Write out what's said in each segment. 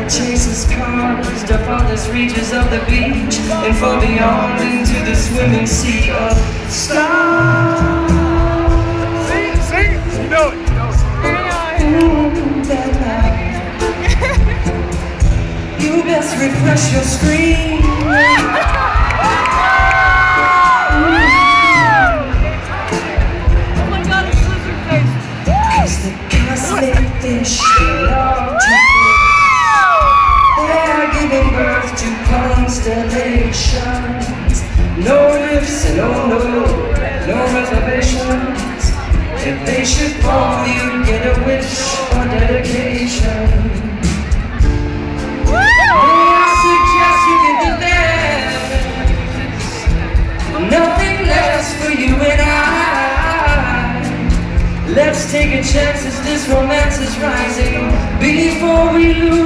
that chases cars to farthest reaches of the beach and far beyond into the swimming sea of stars. Sing, sing. You know it. You know it. You best refresh your screen. Cause the cosmic fish oh no, no reservations. If they should fall, you get a wish or dedication. I suggest you can do that? Nothing less for you and I. Let's take a chance as this romance is rising before we lose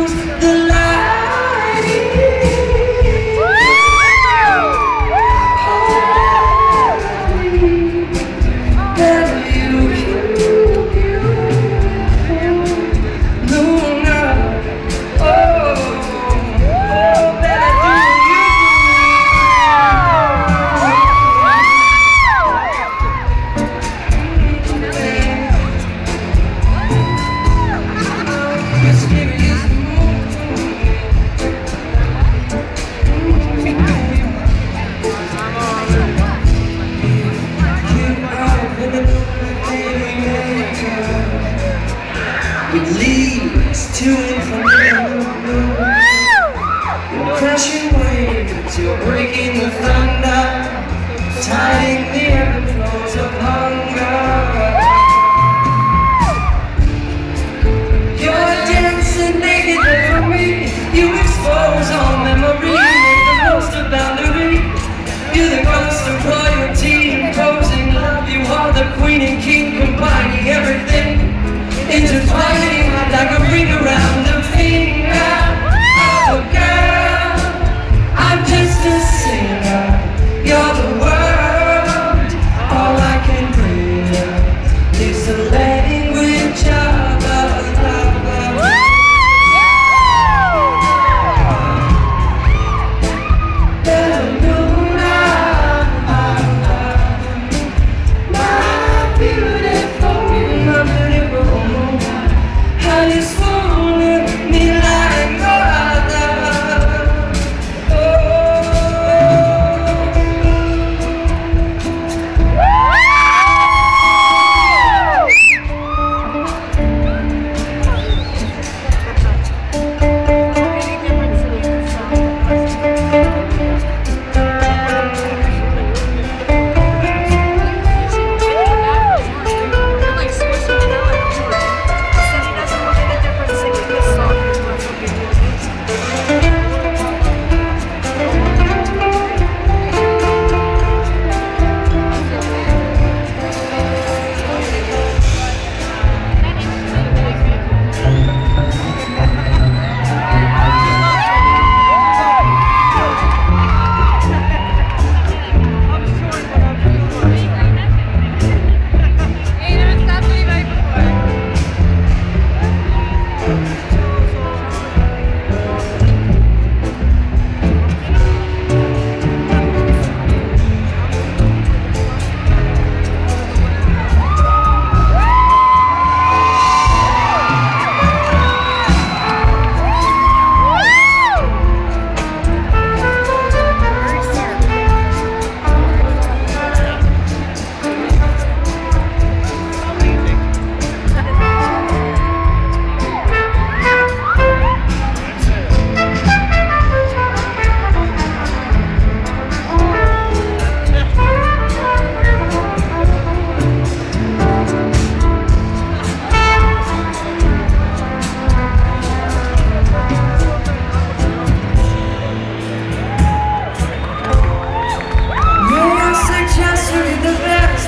leaves to infinite You're crashing waves, you're breaking the thunder Tiding the ebb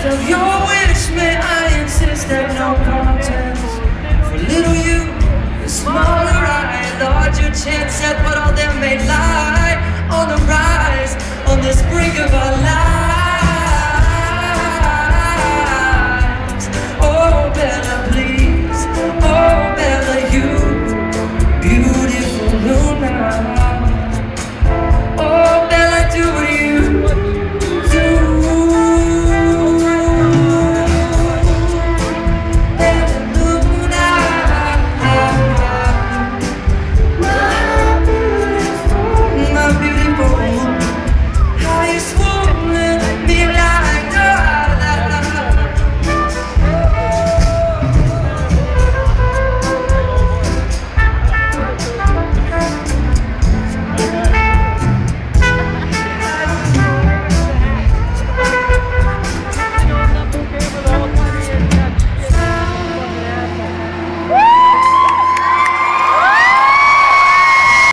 of your wish, may I insist that no contest For little you, the smaller I, larger chance at what all them made lie.